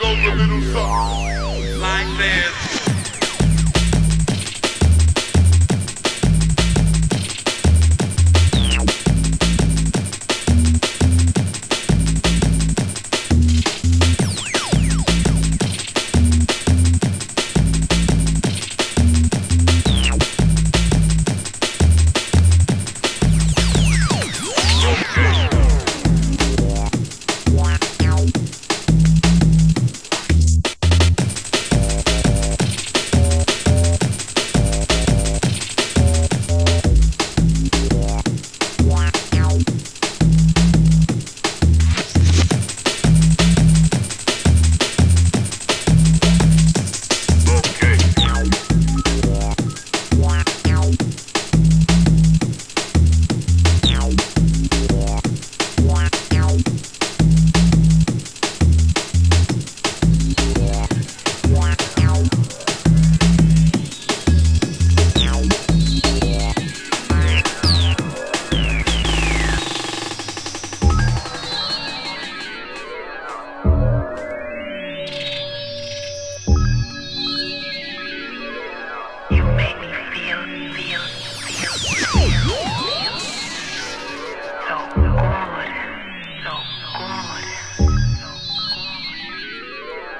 goes a little something.